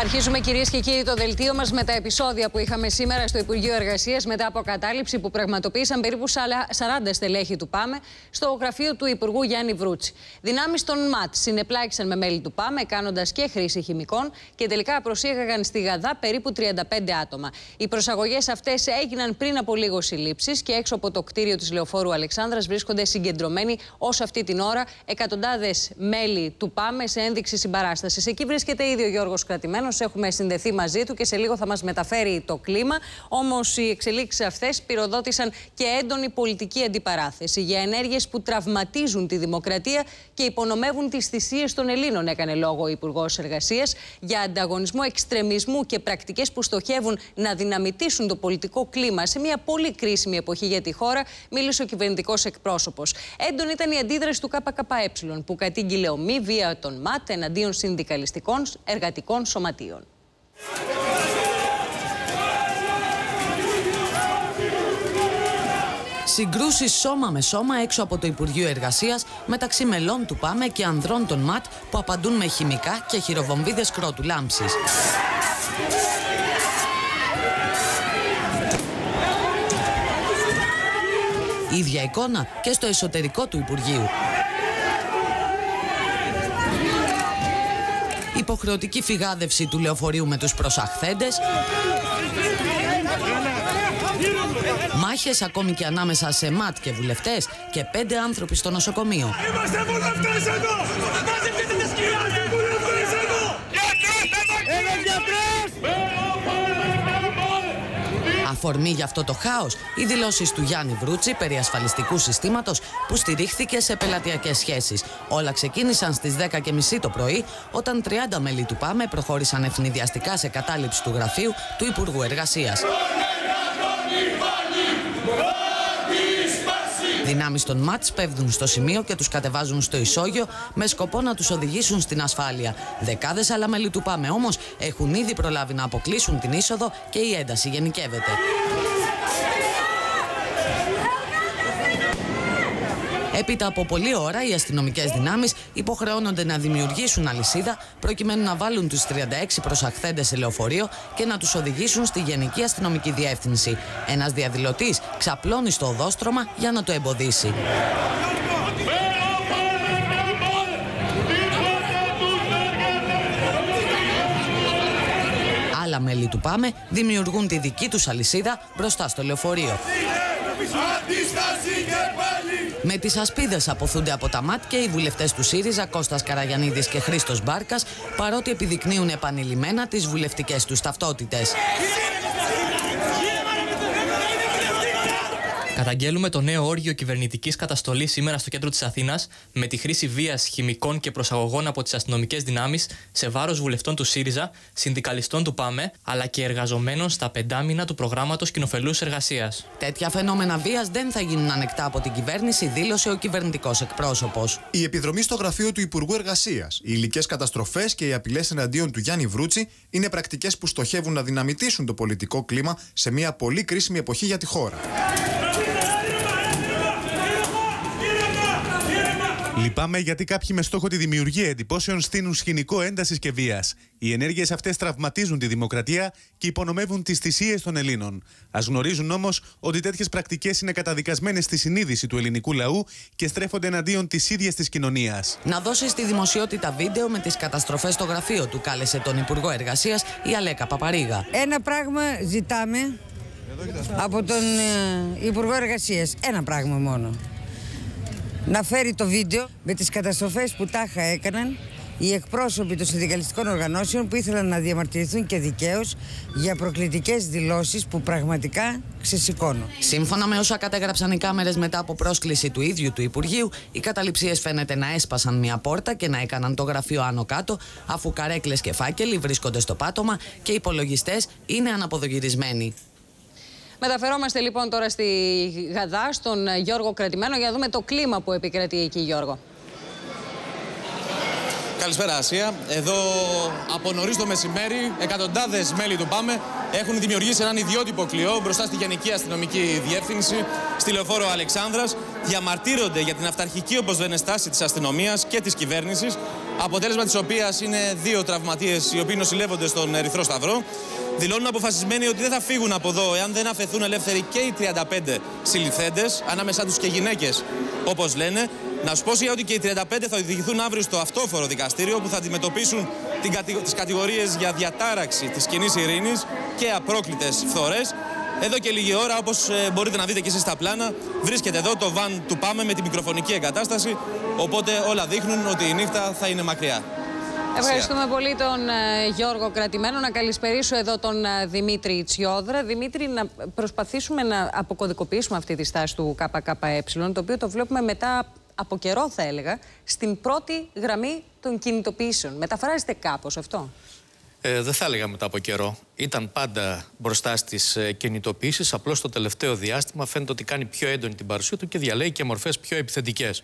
Αρχίζουμε κυρίες και κύριοι το δελτίο μας με τα επεισόδια που είχαμε σήμερα στο Υπουργείο Εργασίας μετά από κατάληψη που πραγματοποίησαν περίπου 40 στελέχη του ΠΑΜΕ στο γραφείο του Υπουργού Γιάννη Βρούτσι. Δυνάμεις των ΜΑΤ συνεπλάκησαν με μέλη του ΠΑΜΕ κάνοντας και χρήση χημικών και τελικά προσήγαγαν στη Γαδά περίπου 35 άτομα. Οι προσαγωγές αυτές έγιναν πριν από λίγος συλλήψεις και έξω από το κτίριο της Λεωφόρου Αλεξάνδρας βρίσκονται συγκεντρωμένοι ως αυτή την ώρα εκατοντάδες μέλη του ΠΑΜΕ σε ένδειξη συμπαράστασης. Εκεί βρίσκεται ήδη ο Γιώργος Κρατημένος έχουμε συνδεθεί μαζί του και σε λίγο θα μας μεταφέρει το κλίμα. Όμως οι εξελίξεις αυτές πυροδότησαν και έντονη πολιτική αντιπαράθεση για ενέργειες που τραυματίζουν τη δημοκρατία και υπονομεύουν τις θυσίες των Ελλήνων, έκανε λόγο ο Υπουργός Εργασίας, για ανταγωνισμό εξτρεμισμού και πρακτικές που στοχεύουν να δυναμητήσουν το πολιτικό κλίμα σε μια πολύ κρίσιμη εποχή για τη χώρα, μίλησε ο κυβερνητικός εκπρόσωπος. Έντονη ήταν η αντίδραση του ΚΚΕ που κατήγγειλε ομή βία των ΜΑΤ εναντίον συνδικαλιστικών εργατικών σωματείων. Συγκρούσεις σώμα με σώμα έξω από το Υπουργείο Εργασίας μεταξύ μελών του ΠΑΜΕ και ανδρών των ΜΑΤ που απαντούν με χημικά και χειροβομβίδες κρότου λάμψης. ίδια εικόνα και στο εσωτερικό του Υπουργείου. Υποχρεωτική φυγάδευση του λεωφορείου με τους προσαχθέντες, μάχες ακόμη και ανάμεσα σε ΜΑΤ και βουλευτές και πέντε άνθρωποι στο νοσοκομείο. Είμαστε βουλευτές εδώ! Αφορμή για αυτό το χάος οι δηλώσεις του Γιάννη Βρούτσι περί ασφαλιστικού συστήματος που στηρίχθηκε σε πελατειακές σχέσεις. Όλα ξεκίνησαν στις 10.30 το πρωί, όταν 30 μέλη του ΠΑΜΕ προχώρησαν ευνηδιαστικά σε κατάληψη του γραφείου του Υπουργού Εργασίας. Δυνάμεις των ΜΑΤ πέφτουν στο σημείο και τους κατεβάζουν στο ισόγειο με σκοπό να τους οδηγήσουν στην ασφάλεια. Δεκάδες άλλα μέλη του ΠΑΜΕ όμως έχουν ήδη προλάβει να αποκλείσουν την είσοδο και η ένταση γενικεύεται. Έπειτα από πολλή ώρα, οι αστυνομικές δυνάμεις υποχρεώνονται να δημιουργήσουν αλυσίδα προκειμένου να βάλουν τους 36 προσαχθέντες σε λεωφορείο και να τους οδηγήσουν στη Γενική Αστυνομική Διεύθυνση. Ένας διαδηλωτής ξαπλώνει στο οδόστρωμα για να το εμποδίσει. Άλλα μέλη του ΠΑΜΕ δημιουργούν τη δική τους αλυσίδα μπροστά στο λεωφορείο. Με τις ασπίδες αποθούνται από τα ΜΑΤ και οι βουλευτές του ΣΥΡΙΖΑ Κώστας Καραγιανίδης και Χρήστος Μπάρκας παρότι επιδεικνύουν επανειλημμένα τις βουλευτικές τους ταυτότητες. Καταγγέλουμε το νέο όργιο κυβερνητικής καταστολής σήμερα στο κέντρο της Αθήνας με τη χρήση βίας, χημικών και προσαγωγών από τις αστυνομικές δυνάμεις σε βάρος βουλευτών του ΣΥΡΙΖΑ, συνδικαλιστών του ΠΑΜΕ αλλά και εργαζομένων στα πεντάμινα του προγράμματος κοινοφελούς εργασίας. Τέτοια φαινόμενα βίας δεν θα γίνουν ανεκτά από την κυβέρνηση, δήλωσε ο κυβερνητικός εκπρόσωπος. Η επιδρομή στο γραφείο του Υπουργού Εργασίας, οι υλικές καταστροφές και οι απειλές εναντίον του Γιάννη Βρούτσι είναι πρακτικές που στοχεύουν να δυναμητήσουν το πολιτικό κλίμα σε μια πολύ κρίσιμη εποχή για τη χώρα. Λυπάμαι γιατί κάποιοι με στόχο τη δημιουργία εντυπώσεων στείνουν σκηνικό έντασης και βίας. Οι ενέργειες αυτές τραυματίζουν τη δημοκρατία και υπονομεύουν τις θυσίες των Ελλήνων. Α γνωρίζουν όμως ότι τέτοιες πρακτικές είναι καταδικασμένες στη συνείδηση του ελληνικού λαού και στρέφονται εναντίον της ίδιας της κοινωνίας. Να δώσεις στη δημοσιότητα βίντεο με τις καταστροφές στο γραφείο του, κάλεσε τον Υπουργό Εργασίας η Αλέκα Παπαρίγα. Ένα πράγμα ζητάμε από τον ε, Υπουργό Εργασίας. Ένα πράγμα μόνο να φέρει το βίντεο με τις καταστροφές που τάχα έκαναν οι εκπρόσωποι των συνδικαλιστικών οργανώσεων που ήθελαν να διαμαρτυρηθούν και δικαίως για προκλητικές δηλώσεις που πραγματικά ξεσηκώνουν. Σύμφωνα με όσα κατέγραψαν οι κάμερες μετά από πρόσκληση του ίδιου του Υπουργείου, οι καταληψίες φαίνεται να έσπασαν μια πόρτα και να έκαναν το γραφείο άνω κάτω, αφού καρέκλες και φάκελοι βρίσκονται στο πάτωμα και οι υπολογιστές είναι αναποδογυρισμένοι. Μεταφερόμαστε λοιπόν τώρα στη Γαδά, στον Γιώργο Κρατημένο, για να δούμε το κλίμα που επικρατεί εκεί, Γιώργο. Καλησπέρα, Ασία. Εδώ από νωρίς το μεσημέρι, εκατοντάδες μέλη του ΠΑΜΕ έχουν δημιουργήσει έναν ιδιότυπο κλειό μπροστά στη Γενική Αστυνομική Διεύθυνση, στη λεωφόρο Αλεξάνδρας. Διαμαρτύρονται για την αυταρχική, όπως δεν στάση της αστυνομίας και της κυβέρνησης αποτέλεσμα της οποίας είναι δύο τραυματίες οι οποίοι νοσηλεύονται στον Ερυθρό Σταυρό. Δηλώνουν αποφασισμένοι ότι δεν θα φύγουν από εδώ εάν δεν αφαιθούν ελεύθεροι και οι 35 συλληφθέντες, ανάμεσά τους και γυναίκες, όπως λένε. Να σου πω ότι και οι 35 θα οδηγηθούν αύριο στο αυτόφορο δικαστήριο που θα αντιμετωπίσουν τις κατηγορίες για διατάραξη της κοινής ειρήνης και απρόκλητες φθορές. Εδώ και λίγη ώρα, όπως ε, μπορείτε να δείτε και εσείς στα πλάνα, βρίσκεται εδώ το βαν του Πάμε με τη μικροφωνική εγκατάσταση. Οπότε όλα δείχνουν ότι η νύχτα θα είναι μακριά. Ευχαριστούμε πολύ τον ε, Γιώργο Κρατημένο. Να καλησπερίσω εδώ τον ε, Δημήτρη Τσιόδρα. Δημήτρη, να προσπαθήσουμε να αποκωδικοποιήσουμε αυτή τη στάση του ΚΚΕ, το οποίο το βλέπουμε μετά από καιρό, θα έλεγα, στην πρώτη γραμμή των κινητοποιήσεων. Μεταφράζεται κάπως αυτό; Ε, δεν θα έλεγα μετά από καιρό. Ήταν πάντα μπροστά στις ε, κινητοποιήσεις. Απλώς το τελευταίο διάστημα φαίνεται ότι κάνει πιο έντονη την παρουσία του και διαλέγει και μορφές πιο επιθετικές.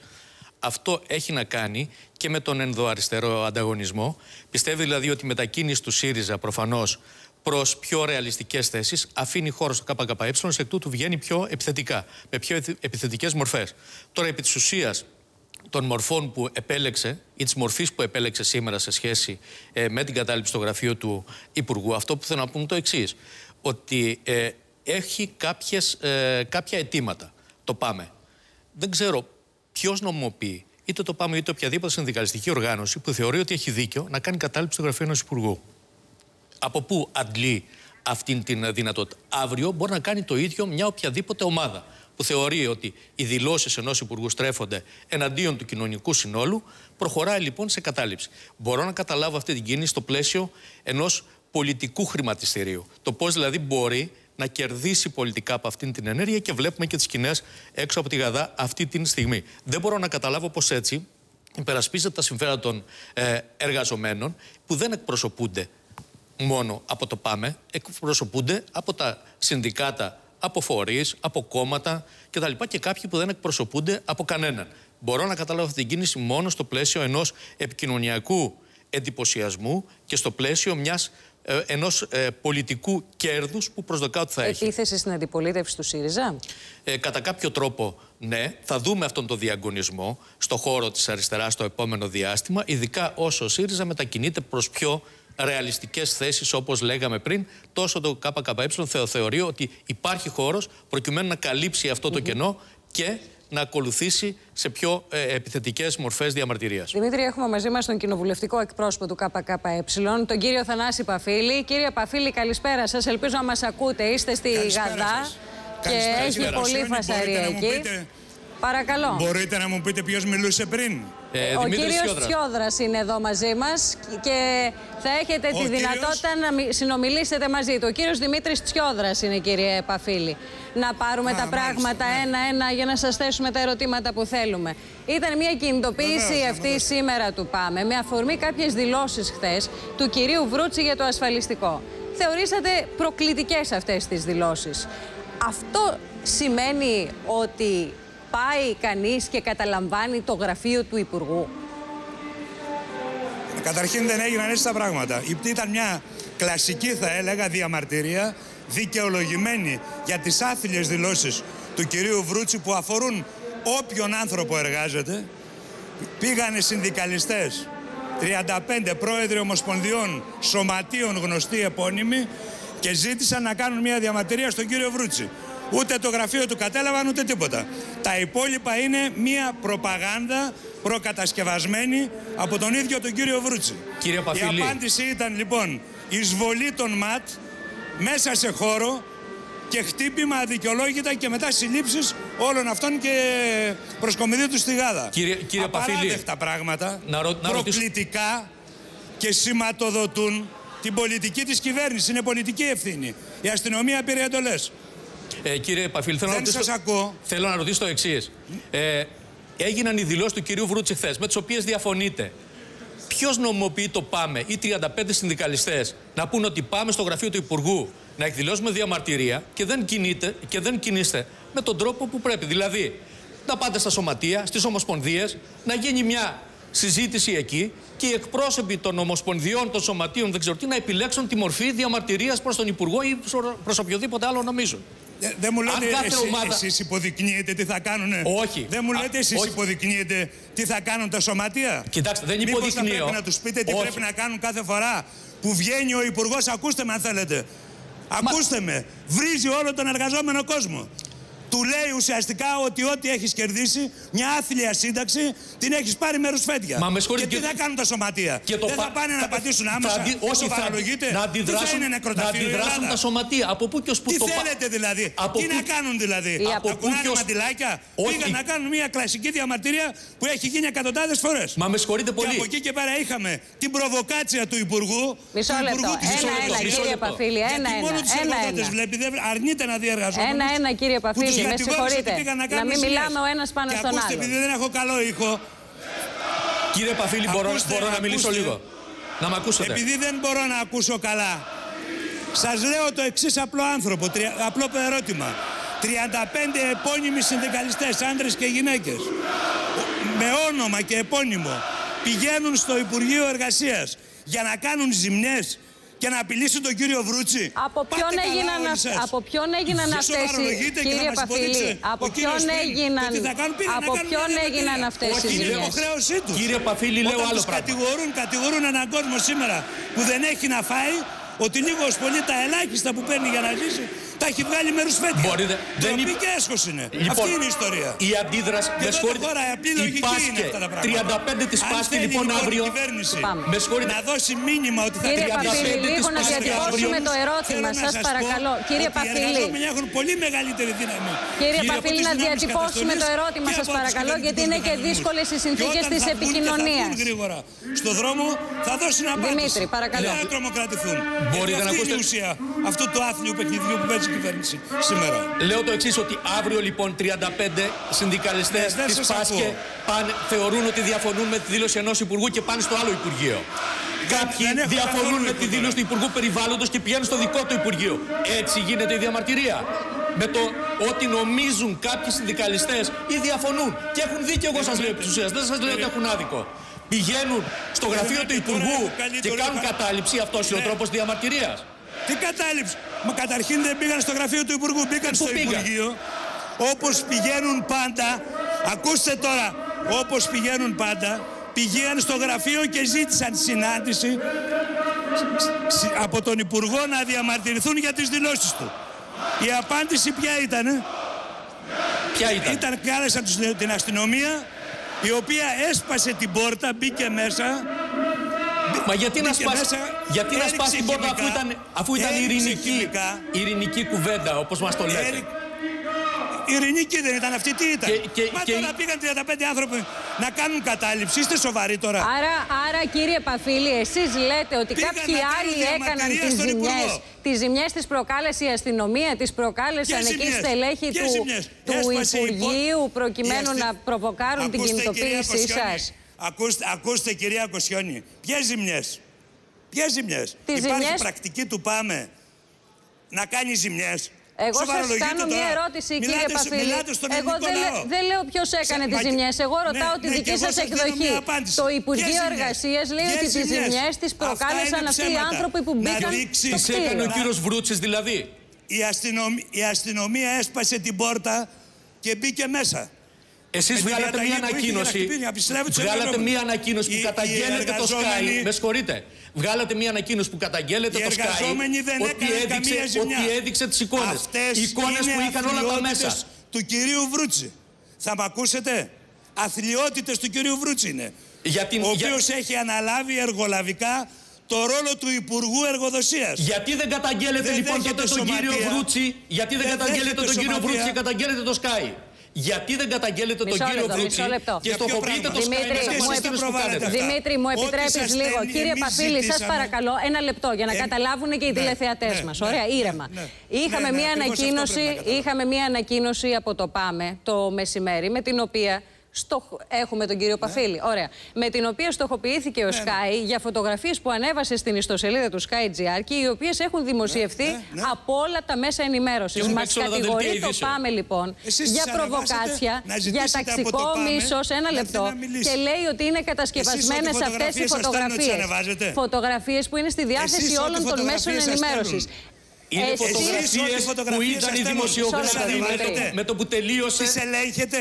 Αυτό έχει να κάνει και με τον ενδοαριστερό ανταγωνισμό. Πιστεύει δηλαδή ότι η μετακίνηση του ΣΥΡΙΖΑ προφανώς προς πιο ρεαλιστικές θέσεις αφήνει χώρο στο ΚΚΕ, σε εκ τούτου βγαίνει πιο επιθετικά, με πιο επιθετικές μορφές. Τώρα, επί της ουσίας, των μορφών που επέλεξε ή της μορφής που επέλεξε σήμερα σε σχέση ε, με την κατάληψη στο γραφείο του Υπουργού, αυτό που θέλω να πούμε το εξής. Ότι ε, έχει κάποιες, ε, κάποια αιτήματα. Το πάμε. Δεν ξέρω ποιος νομοποιεί, είτε το πάμε είτε οποιαδήποτε συνδικαλιστική οργάνωση που θεωρεί ότι έχει δίκιο να κάνει κατάληψη στο γραφείο ενός Υπουργού. Από πού αντλεί αυτή την δυνατότητα. Αύριο μπορεί να κάνει το ίδιο μια οποιαδήποτε ομάδα που θεωρεί ότι οι δηλώσεις ενός υπουργού στρέφονται εναντίον του κοινωνικού συνόλου, προχωράει λοιπόν σε κατάληψη. Μπορώ να καταλάβω αυτή την κίνηση στο πλαίσιο ενός πολιτικού χρηματιστηρίου. Το πώς δηλαδή μπορεί να κερδίσει πολιτικά από αυτήν την ενέργεια και βλέπουμε και τις κοινέ έξω από τη Γαδά αυτή τη στιγμή. Δεν μπορώ να καταλάβω πώς έτσι υπερασπίζεται τα συμφέροντα των ε, εργαζομένων που δεν εκπροσωπούνται μόνο από το ΠΑΜΕ, εκπροσωπούνται από τα συνδικάτα από φορείς, από κόμματα κτλ. Και κάποιοι που δεν εκπροσωπούνται από κανέναν. Μπορώ να καταλάβω αυτή την κίνηση μόνο στο πλαίσιο ενός επικοινωνιακού εντυπωσιασμού και στο πλαίσιο μιας ε, ενός ε, πολιτικού κέρδους που προσδοκά ότι θα έχει. Επίθεση στην αντιπολίτευση του ΣΥΡΙΖΑ; Ε, κατά κάποιο τρόπο, ναι. Θα δούμε αυτόν τον διαγωνισμό στο χώρο της αριστεράς το επόμενο διάστημα, ειδικά όσο ο ΣΥΡΙΖΑ μετακινείται προς πιο ρεαλιστικές θέσεις, όπως λέγαμε πριν, τόσο το ΚΚΕ θεωρεί ότι υπάρχει χώρος προκειμένου να καλύψει αυτό το κενό και να ακολουθήσει σε πιο ε, επιθετικές μορφές διαμαρτυρίας. Δημήτρη, έχουμε μαζί μας τον κοινοβουλευτικό εκπρόσωπο του ΚΚΕ, τον κύριο Θανάση Παφίλη. Κύριε Παφίλη, καλησπέρα σας. Ελπίζω να μας ακούτε. Είστε στη Γαδά και έχει πολύ φασαρία εκεί. Παρακαλώ. Μπορείτε να μου πείτε ποιος μιλούσε πριν; Ε, ο κύριος Τσιόδρα είναι εδώ μαζί μας και θα έχετε τη δυνατότητα να συνομιλήσετε μαζί του. Ο κύριος Δημήτρης Τσιόδρα είναι, κύριε Παφίλη. Να πάρουμε τα πράγματα ένα-ένα για να σας θέσουμε τα ερωτήματα που θέλουμε. Ήταν μια κινητοποίηση αυτή σήμερα του ΠΑΜΕ με αφορμή κάποιες δηλώσεις χθες του κυρίου Βρούτσι για το ασφαλιστικό. Θεωρήσατε προκλητικές αυτές τις δηλώσεις. Αυτό σημαίνει ότι πάει κανείς και καταλαμβάνει το γραφείο του Υπουργού. Καταρχήν δεν έγιναν έτσι τα πράγματα. Ήταν μια κλασική θα έλεγα διαμαρτυρία δικαιολογημένη για τις άθλιες δηλώσεις του κυρίου Βρούτσι που αφορούν όποιον άνθρωπο εργάζεται. Πήγανε συνδικαλιστές, 35 πρόεδροι ομοσπονδιών, σωματείων γνωστοί επώνυμοι και ζήτησαν να κάνουν μια διαμαρτυρία στον κύριο Βρούτσι. Ούτε το γραφείο του κατέλαβαν ούτε τίποτα. Τα υπόλοιπα είναι μία προπαγάνδα προκατασκευασμένη από τον ίδιο τον κύριο Βρούτσι. Κύριε Η απάντηση ήταν λοιπόν εισβολή των ΜΑΤ μέσα σε χώρο και χτύπημα αδικαιολόγητα και μετά συλλήψεις όλων αυτών και προσκομιδή τους στη Γάδα. Κύριε, κύριε Παφίλη, πράγματα, να προκλητικά και σηματοδοτούν την πολιτική της κυβέρνησης. Είναι πολιτική ευθύνη. Η αστυνομία πήρε εντολές. Ε, κύριε Παφίλ, θέλω, να ρωτήσω, ακούω. θέλω να ρωτήσω το εξής. Ε, έγιναν οι δηλώσεις του κυρίου Βρούτση χθες, με τις οποίες διαφωνείτε. Ποιος νομοποιεί το πάμε, ή 35 συνδικαλιστές, να πούνε ότι πάμε στο γραφείο του Υπουργού να εκδηλώσουμε διαμαρτυρία και δεν, κινείτε, και δεν κινείστε με τον τρόπο που πρέπει. Δηλαδή, να πάτε στα σωματεία, στις ομοσπονδίες, να γίνει μια συζήτηση εκεί και οι εκπρόσωποι των ομοσπονδιών, των σωματείων, δεν ξέρω τι, να επιλέξουν τη μορφή διαμαρτυρίας προς τον Υπουργό ή προς οποιοδήποτε άλλο νομίζουν. Ε, Δεν μου λέτε Αν κάθε εσείς, ομάδα- εσείς υποδεικνύετε τι θα κάνουν. Όχι. Δεν μου Α, λέτε εσείς όχι. υποδεικνύετε τι θα κάνουν τα σωματεία; Κοιτάξτε, δεν Μήπως θα υποδεικνύω. πρέπει να τους πείτε τι Όχι. πρέπει να κάνουν κάθε φορά που βγαίνει ο υπουργός, ακούστε με αν θέλετε. Ακούστε με. Βρίζει όλο τον εργαζόμενο κόσμο. Του λέει ουσιαστικά ότι ό,τι έχεις κερδίσει, μια άθλια σύνταξη, την έχεις πάρει με ρουσφέτια. Μα με συγχωρείτε και τι και- θα κάνουν τα σωματεία; Και το Δεν θα πα- πάνε να θα- πατήσουν θα άμεσα; αντι- το Όχι, θα, παραλογείτε; να Τι θα αντιδράσουν, είναι να νεκροταφείο η αντιδράσουν Ελλάδα; τα σωματεία; Από πού και ως πού Τι το πα- θέλετε δηλαδή, Από τι πού- να κάνουν δηλαδή, Ή να από πού κουνάνε και ως- μαντιλάκια, Όχι. πήγαν να κάνουν μια κλασική διαμαρτυρία που έχει γίνει εκατοντάδες φορές. Μα με συγχωρείτε Και πολύ. από εκεί και πέρα είχαμε την προβοκάτσια του Υπουργού. Μισό του λεπτό. Υπουργού της Ένα, Ισολογίας. ένα, μισό κύριε λεπτό. Παφίλη. Ένα, Γιατί μόνο τους ένα. Ένα, εργοδότες ένα. βλέπει, δεν αρνείται να δει εργαζόμενους. Ένα, ένα, κύριε που τους Παφίλη. Με κατηγόρησε ότι συγχωρείτε. πήγαν Να κάνουν μην ζημιές. μιλάμε ο ένας πάνω Και στον ακούστε, άλλο. επειδή δεν έχω καλό ήχο, Κύριε Παφίλη, μπορώ, Ακούστε, μπορώ να μιλήσω ακούστε. λίγο; Να με ακούσετε; επειδή δεν μπορώ να ακούσω καλά, σας λέω το εξής απλό άνθρωπο, τρια- απλό ερώτημα. 35 επώνυμοι συνδικαλιστές, άντρες και γυναίκες, με όνομα και επώνυμο, πηγαίνουν στο Υπουργείο Εργασίας για να κάνουν ζημιές και να απειλήσουν τον κύριο Βρούτσι. Από Πάτε ποιον, καλά έγιναν, όλοι αυ- σας. από ποιον έγιναν Δεν αυτές οι... σοβαρολογείτε και να Κύριε μας Παφίλη, υποδείξει από ο κύριος ποιον Στυλ έγιναν, ότι θα κάνουν, πήγαν να από κάνουν ποιον μια έγιναν διαμαρτυρία. αυτές οι Όχι, είναι ζημιές. υποχρέωσή τους. Κύριε Παφίλη, λέω Όταν άλλο τους πράγμα. κατηγορούν, κατηγορούν έναν κόσμο σήμερα που δεν έχει να φάει, ότι λίγο πολύ τα ελάχιστα που παίρνει για να ζήσει, τα έχει βγάλει με ρουσφέτια. Μπορείτε. Δεν Ντροπή υπ- και έσχος είναι. Λοιπόν, Αυτή είναι η ιστορία. Η αντίδραση. Και με εδώ συγχωρείτε. δεν χωράει, απλή Η λογική είναι Πάσκε, αυτά τα πράγματα. 35 της Αν Πάσκε θέλει, λοιπόν αύριο. η κυβέρνηση Πάμε. Με συγχωρείτε. να δώσει μήνυμα ότι θα Κύριε 35 Παφίλη, της λίγο να Πάσκας διατυπώσουμε αύριο. το ερώτημα. Θέλω να Σας σας παρακαλώ. πω Κύριε ότι Οι Παφίλη, εργαζόμενοι έχουν πολύ μεγαλύτερη δύναμη. Κύριε Γύρω από Παφίλη, τις να δυνάμεις διατυπώσουμε το καταστολής ερώτημα, και σας από τους παρακαλώ, γιατί κυβερνητικούς είναι και μηχανισμούς. δύσκολες οι συνθήκες Και όταν της θα βγουν και θα επικοινωνίας. βγουν γρήγορα στο δρόμο θα δώσουν απάντηση. Δημήτρη, παρακαλώ. Δεν θα τρομοκρατηθούν. Μπορείτε Γιατί να αυτή είναι ακούσετε- η ουσία αυτού του άθλιου παιχνιδιού που παίζει η κυβέρνηση σήμερα. Λέω το εξής ότι αύριο λοιπόν 35 συνδικαλιστές Ναι, δεν της σας Πάσκε ακούω. πάνε, θεωρούν ότι διαφωνούν με τη δήλωση ενός υπουργού και πάνε στο άλλο υπουργείο. Κάποιοι δεν έχω διαφωνούν καθόλου με τη υπουργό. δήλωση του Υπουργού Περιβάλλοντος και πηγαίνουν στο δικό του Υπουργείο. Έτσι γίνεται η διαμαρτυρία. Με το ότι νομίζουν κάποιοι συνδικαλιστές ή διαφωνούν. Και έχουν δίκιο, εγώ σας λέω επί της ουσίας. Δεν σας λέω ότι έχουν άδικο. Πηγαίνουν στο γραφείο του και τώρα Υπουργού έχω και καλύτερο κάνουν υπα- κατάληψη. Αυτός είναι ο Ναι. τρόπος διαμαρτυρίας. Τι κατάληψη; Μα καταρχήν δεν πήγαν στο γραφείο του Υπουργού, μπήκαν Πού στο πήγαν; Υπουργείο. Όπως πηγαίνουν πάντα, ακούστε τώρα, όπως πηγαίνουν πάντα, πηγαίνουν στο γραφείο και ζήτησαν συνάντηση σ- από τον Υπουργό να διαμαρτυρηθούν για τις δηλώσεις του. Η απάντηση ποια ήταν, Ποια ήταν; ήταν κάλεσαν τους- την αστυνομία η οποία έσπασε την πόρτα, μπήκε μέσα Μα γιατί να Μπήκε σπάσει, μέσα, γιατί να έριξε σπάσει την πόρτα αφού χημικά, ήταν, αφού ήταν έριξε ειρηνική, χημικά. ειρηνική κουβέντα, όπως μας το λέτε. Έρη- Ειρηνική δεν ήταν αυτή, τι ήταν; Και- και- Μα και- τώρα πήγαν 35 άνθρωποι να κάνουν κατάληψη. Είστε σοβαροί τώρα. Άρα, άρα κύριε Παφίλη, εσείς λέτε ότι Πήγαν κάποιοι να κάνουν άλλοι έκαναν διαμαρτυρία τις στον ζημιές. Υπουργό. Τις ζημιές τις προκάλεσε η αστυνομία, τις προκάλεσαν Ποιες εκεί ζημιές; στελέχη Ποιες του, ζημιές; του Έσπασε η πόρτα. Υπουργείου προκειμένου Η αστη- να προβοκάρουν την Ακούστε, κυρία κινητοποίησή Κοσιόνη, σας. Ακούστε, ακούστε κυρία Κοσιόνη, ποιες ζημιές; Ποιες ζημιές; Τις Υπάρχει ζημιές- πρακτική του πάμε να κάνει ζημιές. Εγώ σας Σοβαρολογείτε κάνω τώρα. μια ερώτηση, Μιλάτε κύριε στο- Παφίλη. μιλάτε στον Εγώ ελληνικό δεν, λέ- λαό. δεν λέω ποιος έκανε Σε- τις μα- ζημιές. Εγώ Ναι, ρωτάω τη ναι, και δική εγώ σας σας δίνω εκδοχή. μια απάντηση. Το Ποιες Υπουργείο ζημιές; Εργασίας λέει Ποιες ότι τις ζημιές; ζημιές τις Αυτά προκάλεσαν είναι αυτοί οι ψέματα. άνθρωποι που Να μπήκαν δείξει- στο Τι έκανε ο κτίριο. κύριος Βρούτσης δηλαδή. Η, αστυνομ- η αστυνομία έσπασε την πόρτα και μπήκε μέσα. Εσείς Με τη βγάλατε διαταγή μια που είχε για να ανακοίνωση. χτυπήσει, να επιστρέφει τους Βγάλατε εργαζόμενους. μια ανακοίνωση που Οι- οι καταγγέλλετε το Sky. εργαζόμενοι- Με συγχωρείτε. Βγάλατε μια ανακοίνωση που καταγγέλλεται Οι το Sky. εργαζόμενοι δεν ότι έκαναν έδειξε, καμία ζημιά. ότι έδειξε τις εικόνες. Αυτές εικόνες είναι που είχαν όλα τα αθλειότητες μέσα. του κυρίου Βρούτσι. Θα μ' ακούσετε; Αθλειότητες του κυρίου Βρούτσι είναι. Για την- ο για- οποίος έχει αναλάβει εργολαβικά το ρόλο του Υπουργού Εργοδοσίας. Γιατί δεν καταγγέλλετε Δεν λοιπόν τότε δέχεται τον κύριο σωματεία. Βρούτσι, γιατί δεν Δεν καταγγέλλετε δέχεται τον κύριο σωματεία. Βρούτσι και καταγγέλλετε το Sky; Γιατί δεν καταγγέλλετε τον Μισό κύριο λεπτό, Βρούτσι μισό λεπτό. και Για ποιο στοχοποιείτε το πράγμα; Sky Δημήτρη, μέσα από μου τις επι- ανακοίνωσεις που προβάλλετε κάνετε. αυτά. Δημήτρη, μου Ό,τι επιτρέπεις σας λίγο. στέλνει, Κύριε εμείς Παφίλη, σας ζητήσαμε. παρακαλώ, ένα λεπτό για να Ε, καταλάβουν και οι ναι, τηλεθεατές ναι, μας. ναι, Ωραία, ναι, ήρεμα. ναι. Είχαμε Ναι, ναι, μία ακριβώς αυτό ανακοίνωση, πρέπει να καταλάβω. είχαμε μία ανακοίνωση από το ΠΑΜΕ το μεσημέρι, με την οποία. Στοχ- Έχουμε τον κύριο Παφίλη. Ωραία. Με την οποία στοχοποιήθηκε ο Ναι, ναι. Sky για φωτογραφίες που ανέβασε στην ιστοσελίδα του Sky και οι οποίες έχουν δημοσιευθεί ναι, ναι. από όλα τα μέσα ενημέρωσης. έχουν Μας παίξει όλα τα κατηγορεί δελτία το ειδήσεων. ΠΑΜΕ λοιπόν Εσείς για τις ανεβάσετε, προβοκάτσια, να για ζητήσετε από ταξικό το ΠΑΜΕ μίσος. Ένα να έρθει λεπτό. να μιλήσει. Και λέει ότι είναι κατασκευασμένες Εσείς ό,τι αυτές οι φωτογραφίες σας στέλνουν, τις φωτογραφίες. ανεβάζετε. Φωτογραφίες που είναι στη διάθεση Εσείς ό,τι όλων των μέσων φωτογραφίες σας ενημέρωσης. στέλνουν. Είναι Εσείς- φωτογραφίες Εσείς όλοι που φωτογραφίες ήταν οι σας δημοσιογράφοι στέλνουν. με το, Σωστά. με το που τελείωσε. Τις ελέγχετε.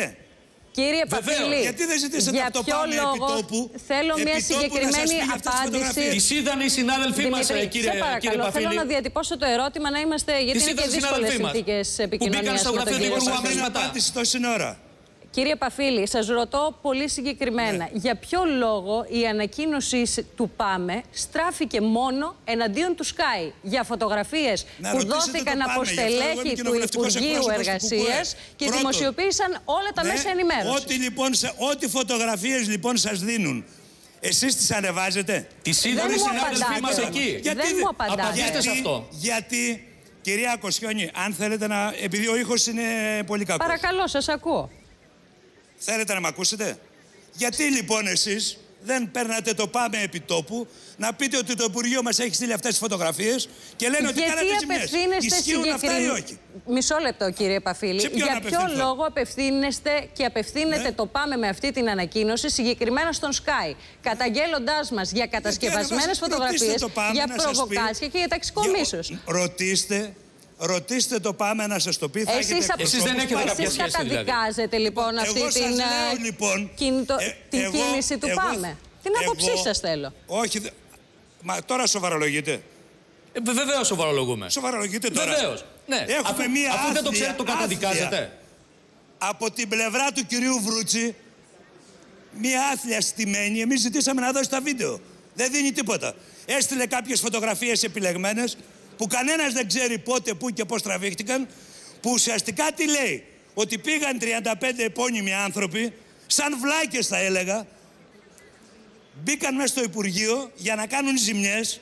Κύριε Βεβαίως. Παφίλη, Γιατί δεν ζητήσατε για από το ποιο Πάμε λόγο επιτόπου, θέλω μια επιτόπου να σας συγκεκριμένη πει για αυτές τις απάντηση; φωτογραφίες; Τις είδαν οι συνάδελφοί μας, Δημήτρη, κύριε, σε κύριε παρακαλώ, θέλω Παφίλη. να διατυπώσω το ερώτημα να είμαστε, γιατί Τις είναι και είδαν οι δύσκολες συνάδελφοί μας, συνθήκες που επικοινωνίας μπήκαν στο με τον γραφείο του κύριο Υπουργού Παφίλη. αμέσως Αμέσως μετά. απάντηση τόση ώρα. Κύριε Παφίλη, σας ρωτώ πολύ συγκεκριμένα. Ναι. Για ποιο λόγο η ανακοίνωση σ- του ΠΑΜΕ στράφηκε μόνο εναντίον του ΣΚΑΙ για φωτογραφίες Να που ρωτήσετε δόθηκαν το από ΠΑΜΕ, γι' αυτό εγώ είμαι στελέχη του κοινοβουλευτικός Υπουργείου εκπρόσωπος του Εργασίας ΚΚΕ. και Πρώτον. δημοσιοποίησαν όλα τα Ναι, μέσα ενημέρωσης. Ό,τι λοιπόν, σε- ό,τι φωτογραφίες λοιπόν σας δίνουν, εσείς τις ανεβάζετε; Τις Δεν είδαν οι μου συνάδελφοί μας απαντάτε. εκεί. Γιατί- Δεν μου απαντάτε. Απαντήστε σε αυτό. Γιατί, κυρία Κοσιόνη, αν θέλετε να... Επειδή ο ήχος είναι πολύ κακός. Παρακαλώ, σας ακούω. Θέλετε να με ακούσετε; Γιατί λοιπόν εσείς δεν παίρνατε το πάμε επί τόπου να πείτε ότι το Υπουργείο μας έχει στείλει αυτές τις φωτογραφίες και λένε ότι Γιατί κάνατε ζημιές. απευθύνεστε Ισχύουν αυτά ή συγκεκριμένα. όχι; Μισό λεπτό, κύριε Παφίλη. Σε ποιον Για να ποιο απευθυνθώ; λόγο απευθύνεστε και απευθύνετε Ναι. το πάμε με αυτή την ανακοίνωση συγκεκριμένα στον Sky, καταγγέλλοντάς μας για κατασκευασμένες ανεβάσατε, φωτογραφίες, ρωτήστε το Πάμε για να σας πει. προβοκάσια και για ταξικό μίσο. Για- Ρωτήστε, ρωτήστε το πάμε να σας το πει. Θα Εσείς, έχετε απ- Εσείς δεν έχετε εκπροσώπους κάποια εσείς σχέση, δηλαδή. καταδικάζετε λοιπόν Εγώ αυτή σας την, λέω, ε, λοιπόν, κινητο- ε, την εγώ- κίνηση του εγώ- πάμε. Την άποψή εγώ- σας θέλω. Όχι, δε- μα τώρα σοβαρολογείτε. Ε, Βεβαίως σοβαρολογούμε. Σοβαρολογείτε τώρα. Βεβαίως. Ναι. Έχουμε αφού, μία αφού δεν το άθλια- ξέρετε, το καταδικάζετε. άθλια. Από την πλευρά του κυρίου Βρούτσι, μία άθλια στημένη, εμείς ζητήσαμε να δώσει τα βίντεο. Δεν δίνει τίποτα. Έστειλε κάποιες φωτογραφίες επιλεγμένες, που κανένας δεν ξέρει πότε, πού και πώς τραβήχτηκαν, που ουσιαστικά τι λέει, ότι πήγαν 35 επώνυμοι άνθρωποι, σαν βλάκες θα έλεγα, μπήκαν μέσα στο Υπουργείο για να κάνουν ζημιές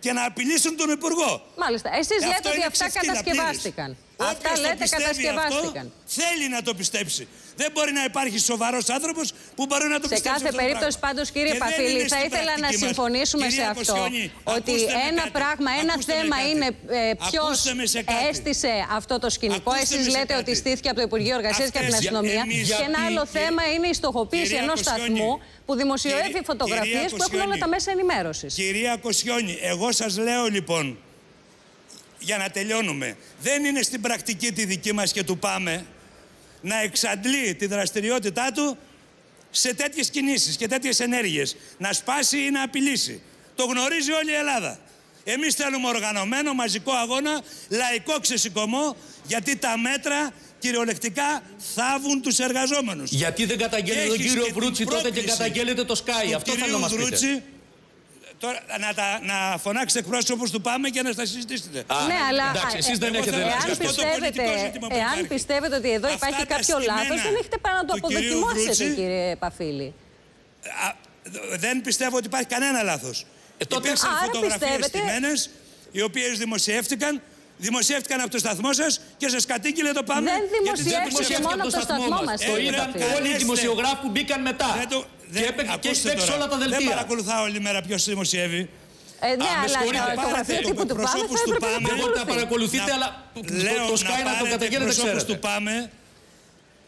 και να απειλήσουν τον Υπουργό. Μάλιστα. Εσείς Ε, λέτε αυτό ότι είναι αυτά ψευτήρα κατασκευάστηκαν. πλήρης. Αυτά Όποιος το λέτε πιστεύει κατασκευάστηκαν. Αυτό, θέλει να το πιστέψει. Δεν μπορεί να υπάρχει σοβαρός άνθρωπος που μπορεί να το Σε πιστέψει. κάθε αυτό το περίπτωση πράγμα. πάντως κύριε Και δεν Παφίλη είναι θα στην ήθελα να πρακτική μας. συμφωνήσουμε σε Κυρία αυτό Κοσιόνη, ότι ακούστε με ένα κάτι. πράγμα, ένα Ακούστε με θέμα κάτι. είναι ε, ποιος Ακούστε με σε κάτι. έστησε αυτό το σκηνικό. Ακούστε Εσείς με σε λέτε κάτι. ότι στήθηκε από το Υπουργείο Εργασίας και από την Αυτές, αστυνομία. εμείς- Και ένα γιατί- άλλο και- θέμα είναι η στοχοποίηση Κυρία ενός Κοσιόνη, σταθμού που δημοσιεύει κυρία- φωτογραφίες κυρία που έχουν όλα Κοσιόνη, τα μέσα ενημέρωσης. Κυρία Κοσιόνη, εγώ σας λέω λοιπόν, για να τελειώνουμε, δεν είναι στην πρακτική τη δική μας και του πάμε να εξαντλεί τη δραστηριότητά του σε τέτοιες κινήσεις και τέτοιες ενέργειες. Να σπάσει ή να απειλήσει. Το γνωρίζει όλη η Ελλάδα. Εμείς θέλουμε οργανωμένο, μαζικό αγώνα, λαϊκό ξεσηκωμό, γιατί τα μέτρα κυριολεκτικά θάβουν τους εργαζόμενους. Γιατί δεν καταγγέλνετε τον Έχεις κύριο και την Βρούτσι τότε και πρόκληση καταγγέλλετε το Sky. του Αυτό θέλω κυρίου να μας πείτε. Βρούτσι, Τώρα, να, τα, να φωνάξετε εκπρόσωπους του ΠΑΜΕ και να τα συζητήσετε. Α, Ναι, αλλά εντάξει, ε, εσείς δεν ε, έχετε εάν να αυτό το πιστεύετε, πολιτικό ζήτημα που εάν υπάρχει. πιστεύετε ότι εδώ Αυτά υπάρχει τα κάποιο στημένα λάθος, δεν έχετε πάνω να το του κυρίου αποδοκιμώσετε, Βρούτσι. κύριε Παφίλη. Α, δεν πιστεύω ότι υπάρχει κανένα λάθος. Ε, τότε- Υπήρξαν Άρα φωτογραφίες πιστεύετε- στημένες, οι οποίες δημοσιεύτηκαν, δημοσιεύτηκαν από το σταθμό σας και σας κατήγγειλε το πάμε. Δεν γιατί δημοσιεύτηκε δημοσιεύτηκε μόνο από το σταθμό μας, Το κύριε είδαν Παφίλη. όλοι οι Έστε. δημοσιογράφοι που μπήκαν μετά. Δεν το- Και δεν- έπαι- και έχει ακούστε παίξει τώρα. όλα τα Δεν δελτία. παρακολουθάω όλη μέρα ποιος δημοσιεύει. Ε, ναι, με αλλά συγχωρείτε, το πάρετε γραφείο το τύπου του ΠΑΜΕ εκπροσώπους θα του έπρεπε να ΠΑΜΕ. Δεν μπορείτε να παρακολουθεί. παρακολουθείτε, Να- αλλά Λέω το Sky να το πάρετε καταγγέλλετε, εκπροσώπους ξέρετε. του ΠΑΜΕ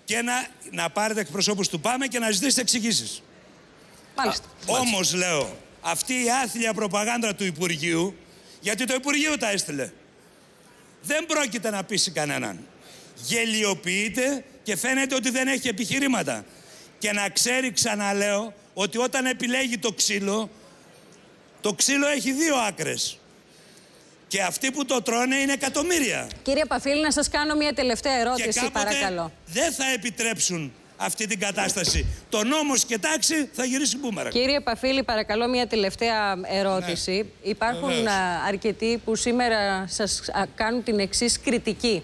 και να, να πάρετε εκπροσώπους του ΠΑΜΕ και να ζητήσετε εξηγήσεις. Μάλιστα. Όμως λέω, αυτή η άθλια προπαγάνδα του Υπουργείου, γιατί το Υπουργείο τα έστειλε, δεν πρόκειται να πείσει κανέναν. Γελιοποιείται και φαίνεται ότι δεν έχει επιχειρήματα. Και να ξέρει, ξαναλέω, ότι όταν επιλέγει το ξύλο, το ξύλο έχει δύο άκρες. Και αυτοί που το τρώνε είναι εκατομμύρια. Κύριε Παφίλη, να σας κάνω μια τελευταία Και ερώτηση, κάποτε παρακαλώ. δεν θα επιτρέψουν αυτή την κατάσταση. Το νόμος και τάξη θα γυρίσει μπούμερανγκ. Κύριε Παφίλη, παρακαλώ μια τελευταία ερώτηση. Υπάρχουν Ναι. Βεβαίως. α, αρκετοί που σήμερα σας α, κάνουν την εξής κριτική.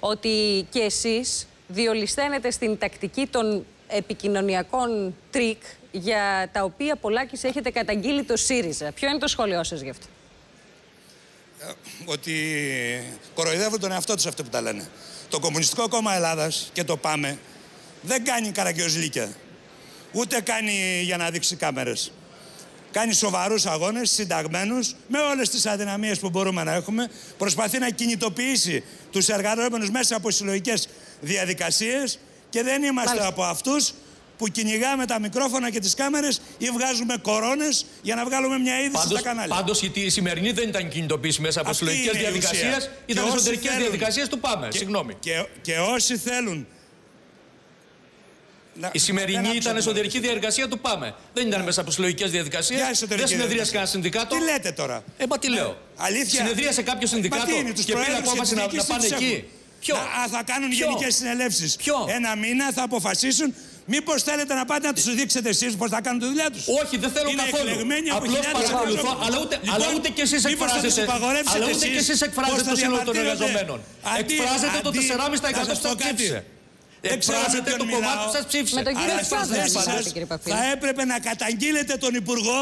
Ότι και εσείς διολισθαίνετε στην τακτική των επικοινωνιακών τρικ για τα οποία πολλάκις έχετε καταγγείλει το ΣΥΡΙΖΑ. Ποιο είναι το σχόλιο σας γι' αυτό; ότι κοροϊδεύουν τον εαυτό τους αυτό που τα λένε. Το Κομμουνιστικό Κόμμα Ελλάδας και το ΠΑΜΕ δεν κάνει καραγκιόζλικια. Ούτε κάνει για να δείξει κάμερες. Κάνει σοβαρούς αγώνες, συνταγμένους, με όλες τις αδυναμίες που μπορούμε να έχουμε. Προσπαθεί να κινητοποιήσει τους εργαζόμενους μέσα από συλλογικές διαδικασίες και δεν είμαστε Μάλιστα. από αυτούς που κυνηγάμε τα μικρόφωνα και τις κάμερες ή βγάζουμε κορώνες για να βγάλουμε μια είδηση Πάντως, στα κανάλια. πάντως η η σημερινή δεν ήταν κινητοποίηση μέσα από Αυτή συλλογικές είναι η διαδικασίες, ουσία. ήταν Και όσοι εσωτερικές θέλουν- διαδικασίες του Πάμε. Και- Συγγνώμη. Και, και όσοι θέλουν... να- Η σημερινή δεν άκουσα ήταν τι εσωτερική διαδικασία του Πάμε. Δεν ήταν μέσα από συλλογικές διαδικασίες. Ποια εσωτερική Δεν συνεδρίασε διαδικασία; κανένα συνδικάτο. Τι λέτε τώρα; Ε, μα τι λέω. Αλήθεια. Συνεδρίασε κάποιο συνδικάτο Μα τι είναι, τους και πήρε προέδρους απόφαση της να, Εθνικής να πάνε τι τους εκεί. Έχουν. Ποιο; Να- α, θα κάνουν Ποιο; γενικές συνελεύσεις. Ποιο; Ένα μήνα θα αποφασίσουν. Μήπως θέλετε να πάτε να τους δείξετε εσείς πώ θα κάνουν τη δουλειά τους; Όχι, δεν θέλω Είναι καθόλου. εκλεγμένοι από Απλώς χιλιάδες παρακολουθώ, ανθρώπους. αλλά ούτε- Λοιπόν, αλλά ούτε κι εσείς μήπως θα τους εκφράζετε- υπαγορεύσετε αλλά ούτε κι εσείς εκφράζετε πώς θα το σύνολο των διαμαρτύρονται. εργαζομένων. Αντί- Εκφράζετε το αντί- 4,5% να σας που πω σας κάτι. ψήφισε. Δεν ξέρω με Εκφράζετε ποιον το κομμάτι μιλάω. που σας ψήφισε. Με τον κύριο Αλλά Τσιόδρα στις θέσεις μιλάτε, σας κύριε Παφίλη. θα έπρεπε να καταγγείλετε τον Υπουργό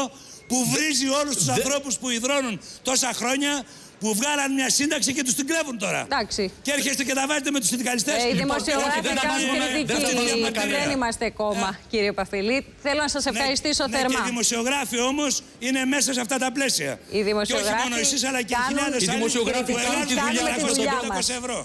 που βρίζει όλους τους ανθρώπους που υδρώνουν τόσα χρόνια που βγάλαν μια σύνταξη και τους την κλέβουν τώρα. Εντάξει. Και έρχεστε και τα βάζετε με τους συνδικαλιστές. Ε, οι Λοιπόν, δημοσιογράφοι δεν τα κάνουν βάζουμε- κριτική. δεν τα βάζουμε κανένα. Δεν είμαστε κόμμα, κύριε Παφιλή. Θέλω να σας Ναι, ευχαριστήσω ναι, θερμά. Και οι δημοσιογράφοι όμως είναι μέσα σε αυτά τα πλαίσια. Οι δημοσιογράφοι Και όχι μόνο εσείς, αλλά και οι κάνουν- χιλιάδες Οι δημοσιογράφοι κάνουν τη δουλειά τους. ευρώ.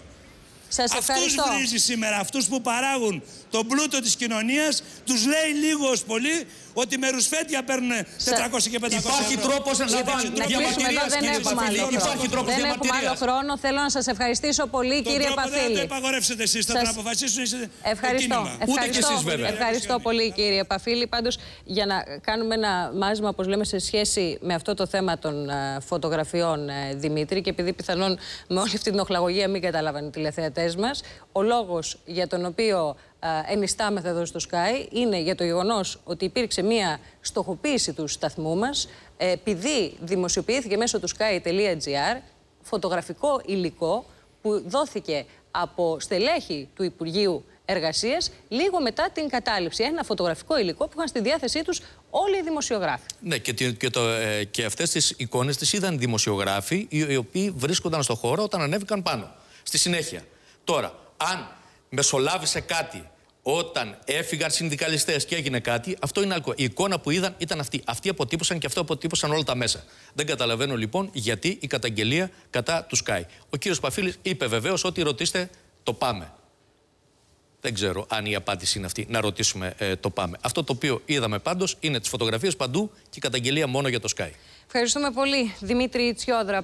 Σας Αυτούς ευχαριστώ. βρίζει σήμερα, αυτούς που παράγουν τον πλούτο της κοινωνίας, τους λέει λίγο ως πολύ ότι με ρουσφέτια παίρνουν 400 και 500 Υπάρχει ευρώ. τρόπος να Λοιπόν, βάλουν να κλείσουμε εδώ, διαμαρτυρίας, δεν κύριε έχουμε Παφίλη. άλλο Υπάρχει χρόνο. τρόπος Δεν έχουμε άλλο διαμαρτυρίας. χρόνο. Θέλω να σας ευχαριστήσω πολύ, Τον κύριε τρόπο δεν θα το Παφίλη. υπαγορεύσετε εσείς, θα Σας- τον αποφασίσουν εσείς το Ευχαριστώ. κίνημα. Ούτε κι Ευχαριστώ. εσείς, βέβαια. Ευχαριστώ πολύ κύριε Παφίλη. Πάντως για να κάνουμε ένα μάζιμα, όπως λέμε, σε σχέση με αυτό το θέμα των ε, φωτογραφιών, ε, Δημήτρη, και επειδή πιθανόν με όλη αυτή την οχλαγωγία μην καταλάβανε οι τηλεθεατές μας, ο λόγος για τον οποίο ε, ενιστάμεθα εδώ στο Sky είναι για το γεγονός ότι υπήρξε μία στοχοποίηση του σταθμού μας, ε, επειδή δημοσιοποιήθηκε μέσω του sky.gr φωτογραφικό υλικό που δόθηκε από στελέχη του Υπουργείου Εργασίας λίγο μετά την κατάληψη. Ένα φωτογραφικό υλικό που είχαν στη διάθεσή τους όλοι οι δημοσιογράφοι. Ναι, και, τι- και, το, ε, και αυτές τις εικόνες τις είδαν δημοσιογράφοι οι, οι οποίοι βρίσκονταν στο χώρο όταν ανέβηκαν πάνω. Στη συνέχεια. Τώρα, αν μεσολάβησε κάτι όταν έφυγαν συνδικαλιστές και έγινε κάτι, αυτό είναι άλλο. Η εικόνα που είδαν ήταν αυτή. Αυτοί αποτύπωσαν και αυτό αποτύπωσαν όλα τα μέσα. Δεν καταλαβαίνω λοιπόν γιατί η καταγγελία κατά του Sky. Ο κύριος Παφίλης είπε βεβαίως ότι ρωτήστε το πάμε. Δεν ξέρω αν η απάντηση είναι αυτή. Να ρωτήσουμε ε, το πάμε. Αυτό το οποίο είδαμε πάντως είναι τις φωτογραφίες παντού και η καταγγελία μόνο για το Sky. Ευχαριστούμε πολύ, Δημήτρη Τσιόδρα.